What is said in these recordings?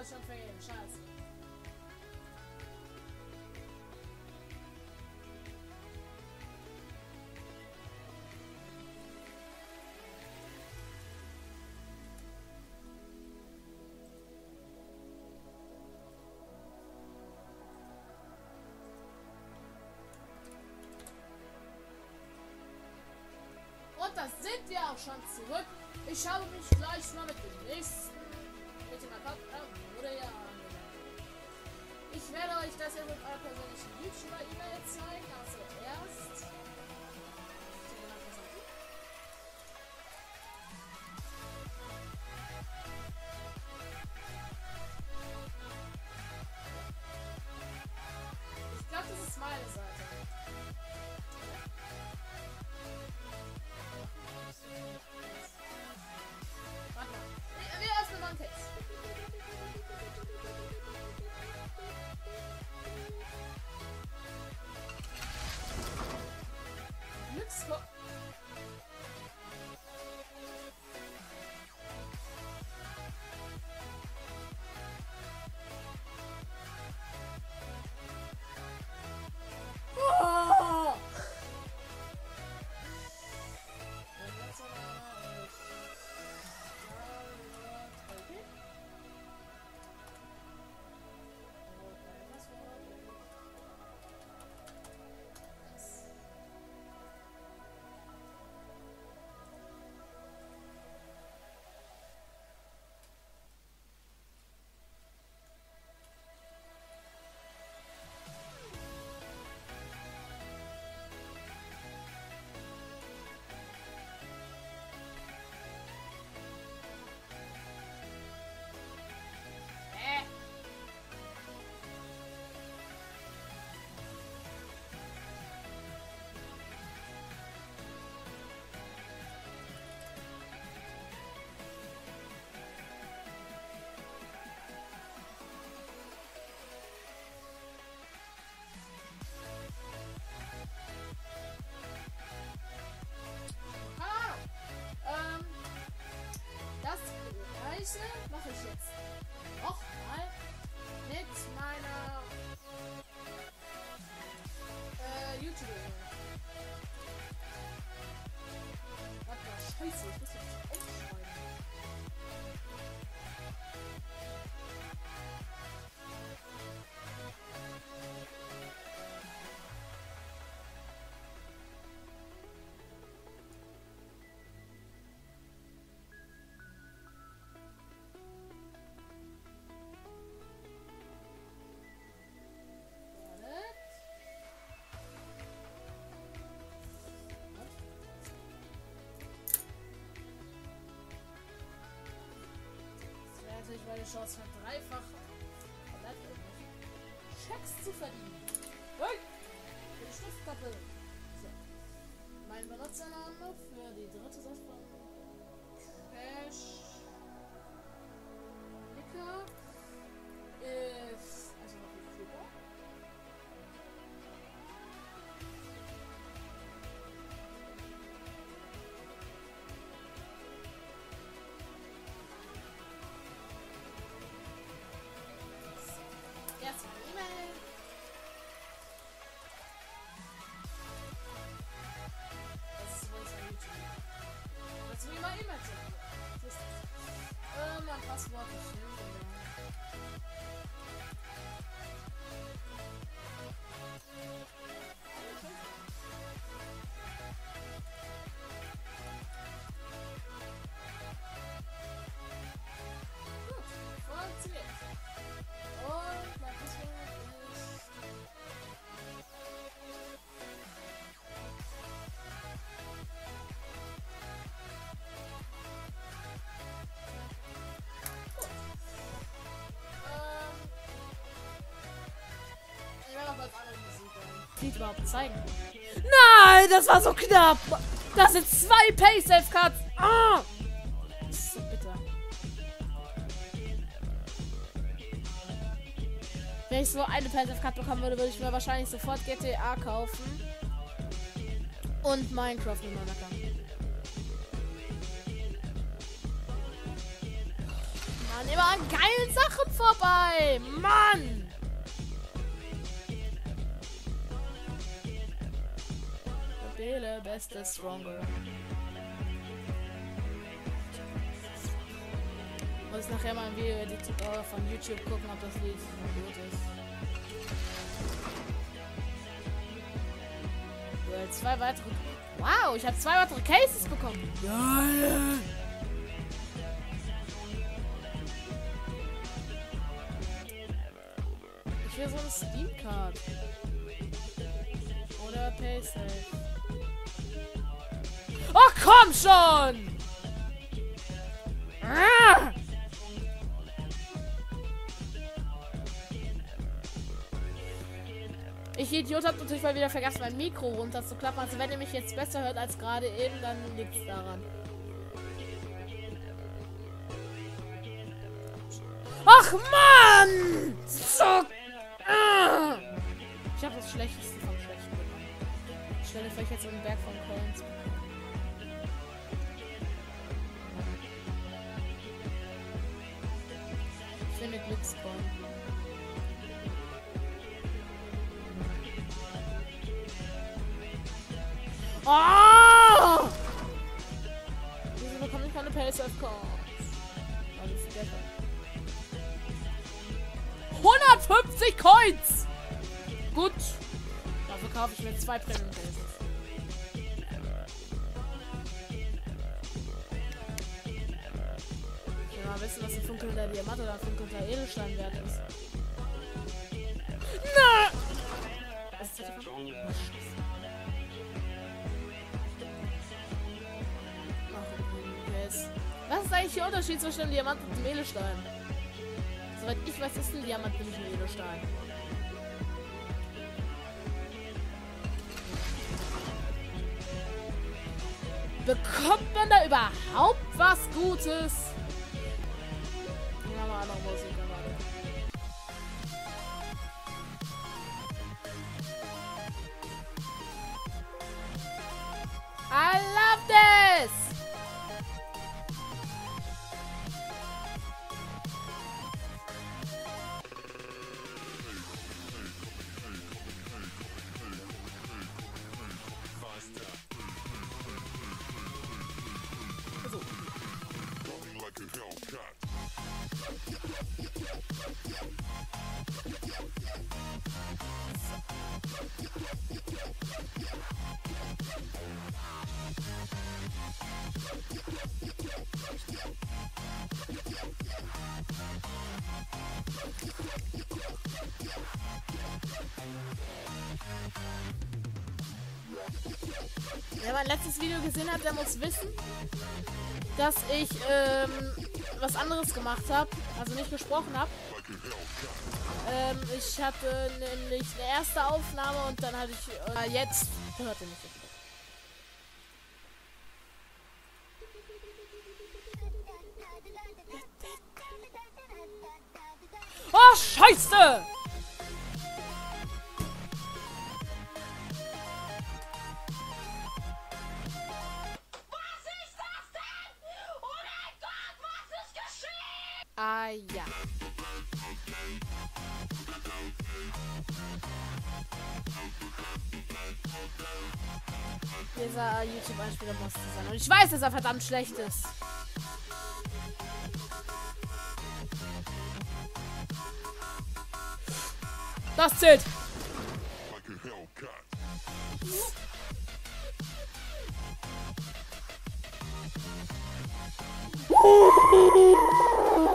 Deutschland fehlen. Scheiße. Und das sind wir auch schon zurück. Ich habe mich gleich mal mit dem nächsten Ich werde euch das ja mit eurer persönlichen YouTube-E-Mail zeigen, also erst. seine Chance verdreifachen. Er bleibt irgendwie. Schecks zu verdienen. Hey! Die Stiftkappe. So. Mein Benutzername für die dritte Sache Cash. Lied überhaupt zeigen? Nein, das war so knapp. Das sind zwei Pay-Safe-Cards. Ah! Das ist so bitter. Wenn ich so eine Pay-Safe-Card bekommen würde, würde ich mir wahrscheinlich sofort GTA kaufen. Und Minecraft in meiner Account. Mann, immer an geilen Sachen vorbei. Mann! Bele, beste, stronger. Muss nachher mal ein Video die Zuschauer von YouTube gucken, ob das Lied gut ist. Well, zwei weitere. Wow, ich habe zwei weitere Cases bekommen. Geil! Ich will so eine Steam-Card. Oder PaySafe. Oh, komm schon! Ah! Ich Idiot hab natürlich mal wieder vergessen, mein Mikro runterzuklappen. Also wenn ihr mich jetzt besser hört als gerade eben, dann liegt es daran. Ach Mann! So. Ah! Ich habe das Schlechteste vom Schlechten bekommen. Ich stelle vielleicht jetzt so einen Berg von Coins. Ich Oh! Wieso bekomme ich keine Pace of Cards? 150 Coins! Gut. Dafür kaufe ich mir zwei Premium Cases. Ich will mal wissen, was ein funkelnder Diamant oder ein funkelnder Edelstein wert ist. Na! Was ist das? Der Unterschied zwischen einem Diamant und einem Edelstein? Soweit ich weiß, ist ein Diamant nämlich ein Edelstein. Bekommt man da überhaupt was Gutes? Wer mein letztes Video gesehen hat, der muss wissen, dass ich ähm, was anderes gemacht habe, also nicht gesprochen habe. Ähm, ich hatte nämlich eine erste Aufnahme und dann hatte ich äh, jetzt hört ihr. Nicht. Scheiße! Ah ja. Dieser YouTube-Einspieler muss sein. Und ich weiß, dass er verdammt schlecht ist. Das zählt.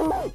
Was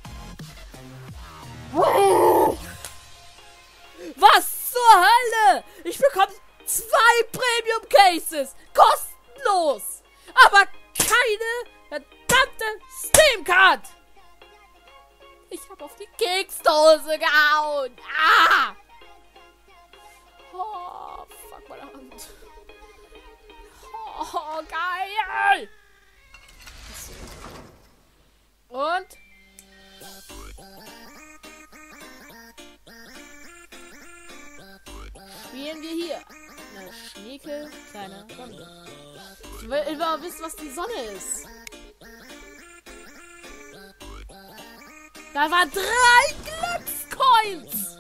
Runde. Ich will immer wissen, was die Sonne ist. Da waren drei Glückscoins!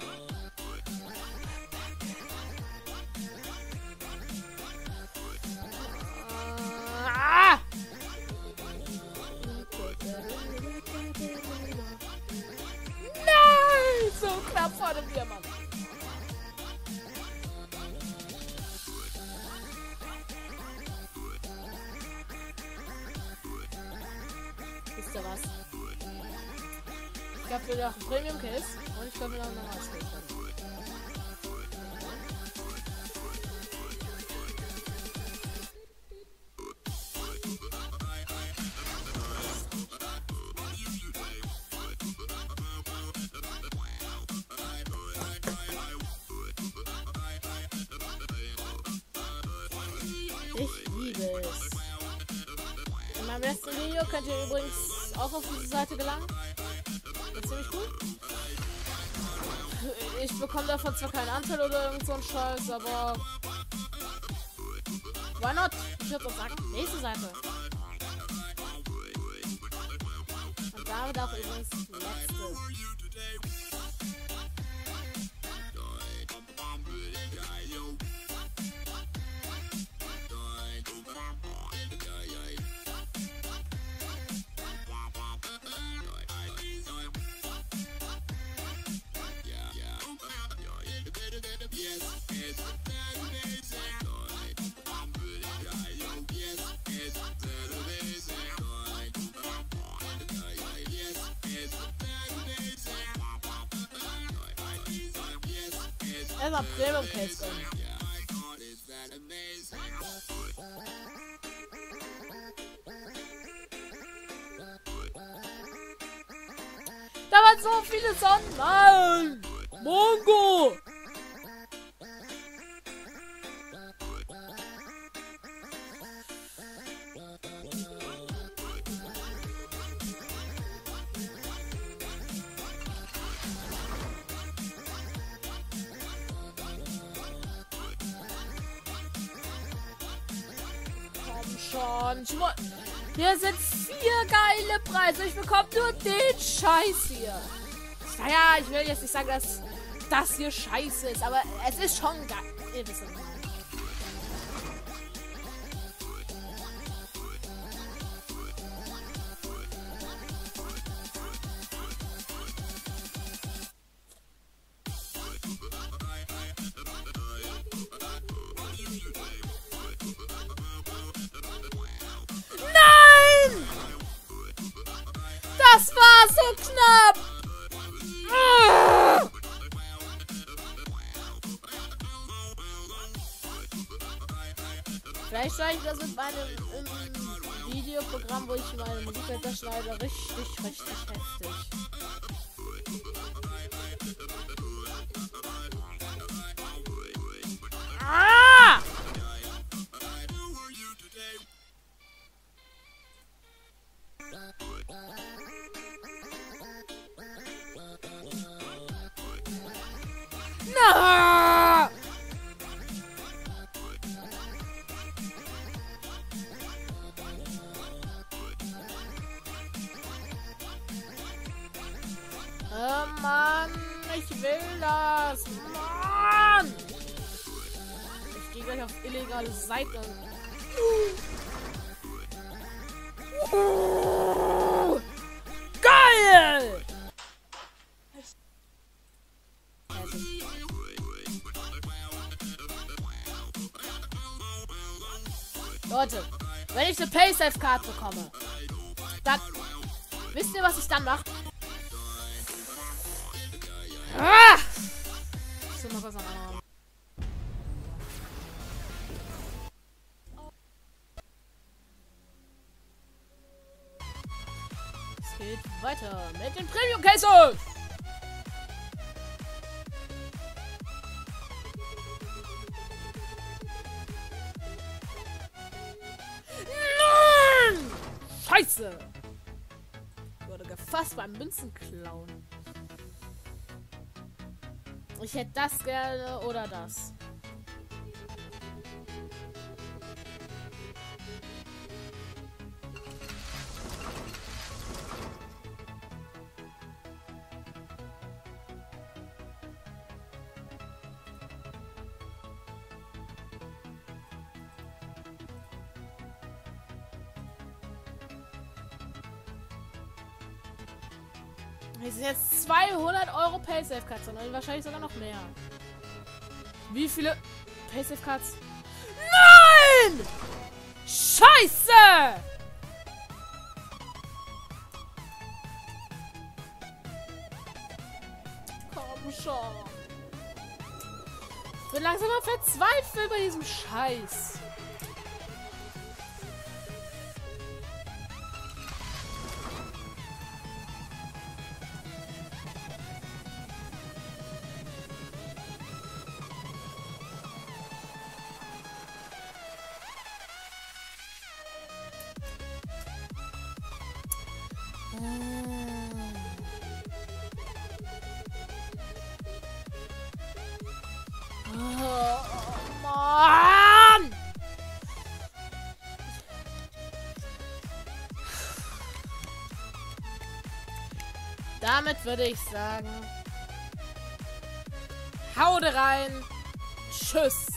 Ah! Nein! So knapp vor dem Diamant. Wir noch ein Premium Case und ich glaube, wir noch. Ich liebe es. In meinem letzten Video könnt ihr übrigens auch auf diese Seite gelangen. Ziemlich cool. Ich bekomme davon zwar keinen Anteil oder irgend so ein Scheiß, aber. Why not? Ich würde sagen, nächste Seite. Und damit auch übrigens letzte. Erstmal Premium Case gönnen. Da waren so viele Sonnen. Nein! Mongo! Preise. Ich bekomme nur den Scheiß hier. Naja, ich will jetzt nicht sagen, dass das hier scheiße ist, aber es ist schon geil. Ihr wisst, Vielleicht schneide ich das mit meinem ähm, Videoprogramm, wo ich meine Musikbilder schneide, richtig, richtig heftig. Geil! Leute, wenn ich eine Paysafe-Card bekomme, dann wisst ihr, was ich dann mache? Ah! Ich mal was anderes. Es weiter mit den Premium Cases. Scheiße! Wurde gefasst beim Münzenklauen. Ich hätte das gerne oder das. Es sind jetzt 200 Euro Paysafe Cards und wahrscheinlich sogar noch mehr. Wie viele Paysafe Cards? Nein! Scheiße! Komm schon. Ich bin langsam verzweifelt bei diesem Scheiß. Würde ich sagen, haude rein, tschüss.